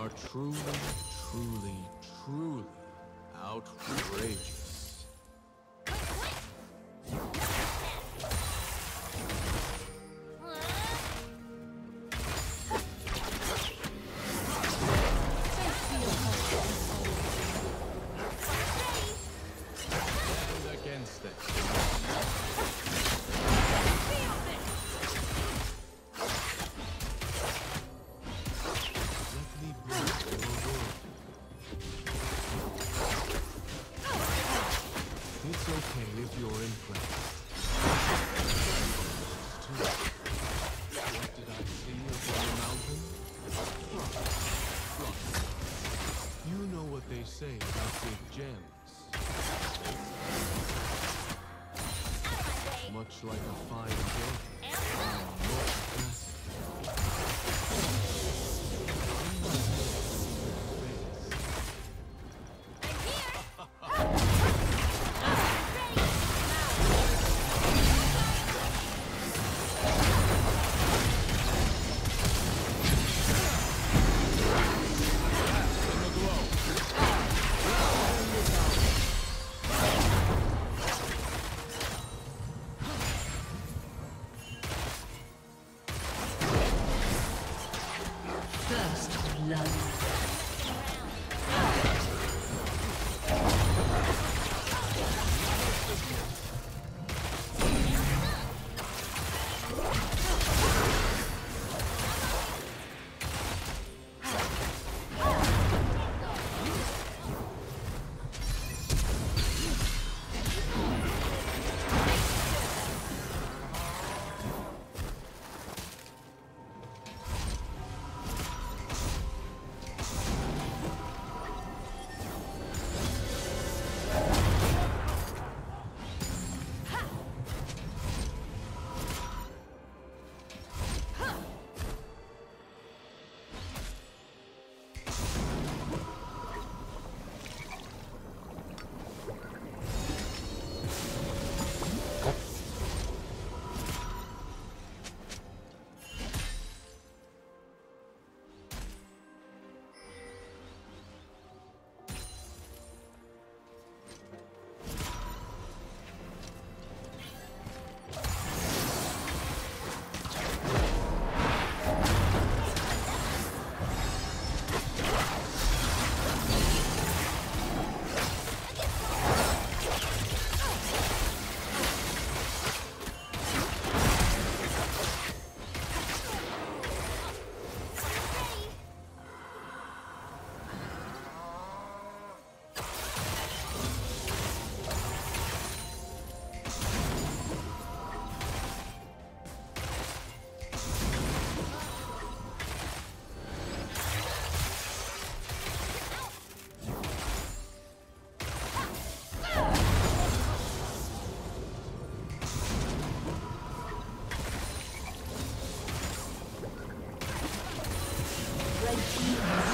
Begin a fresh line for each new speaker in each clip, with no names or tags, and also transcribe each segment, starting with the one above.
are truly, truly, truly outrageous. say about the gems? Much like a fine gem. Yeah.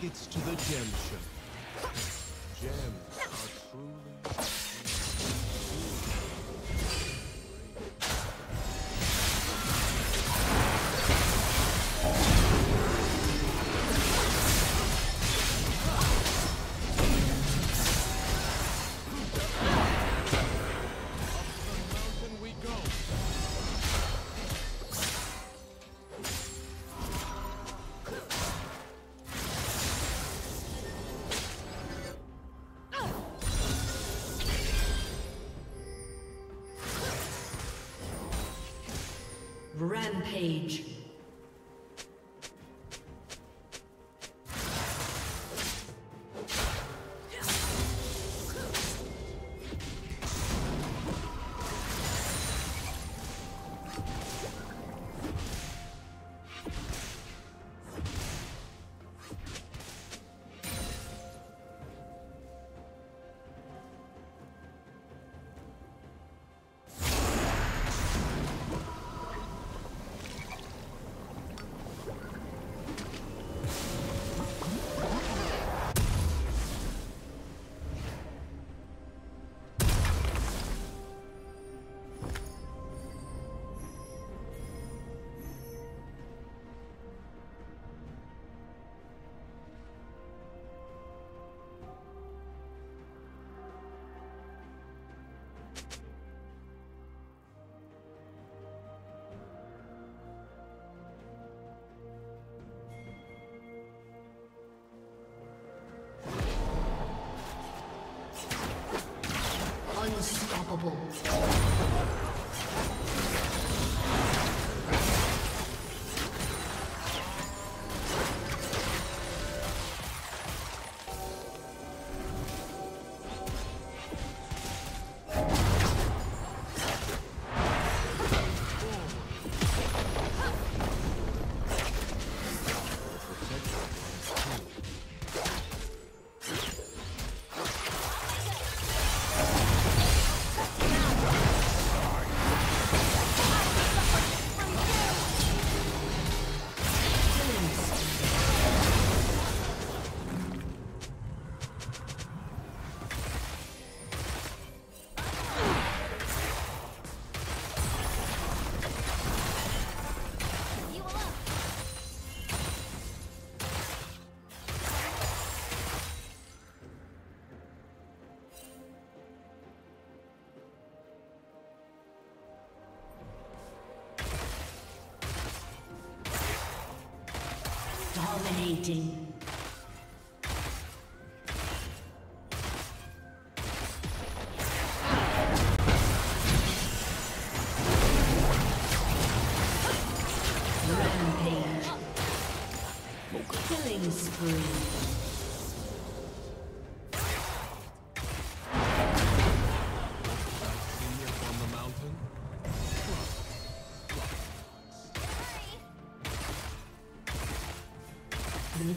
tickets to the gem shop. Gems.
Rampage. Unstoppable. Dominating. Rampage. Killing spree.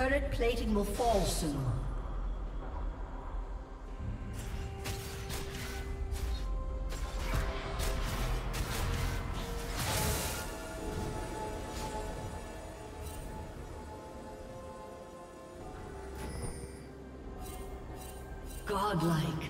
Turret plating will fall soon. Godlike.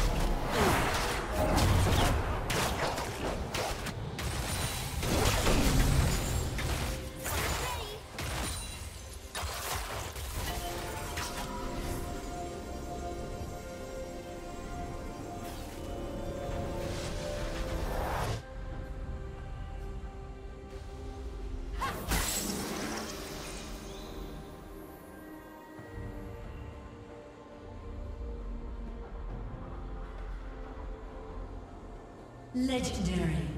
Legendary.